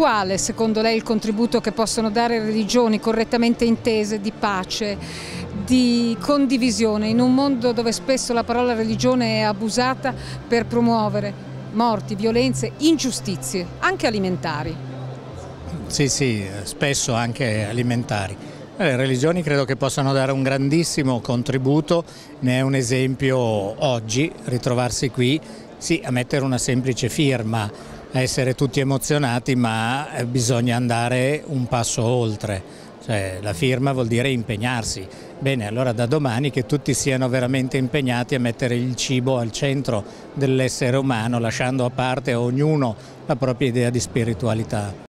quale secondo lei il contributo che possono dare religioni correttamente intese di pace, di condivisione in un mondo dove spesso la parola religione è abusata per promuovere morti, violenze, ingiustizie, anche alimentari? Sì, sì, spesso anche alimentari. Le religioni credo che possano dare un grandissimo contributo, ne è un esempio oggi, ritrovarsi qui, sì, a mettere una semplice firma, essere tutti emozionati, ma eh, bisogna andare un passo oltre, cioè, la firma vuol dire impegnarsi. Bene, allora da domani che tutti siano veramente impegnati a mettere il cibo al centro dell'essere umano, lasciando a parte ognuno la propria idea di spiritualità.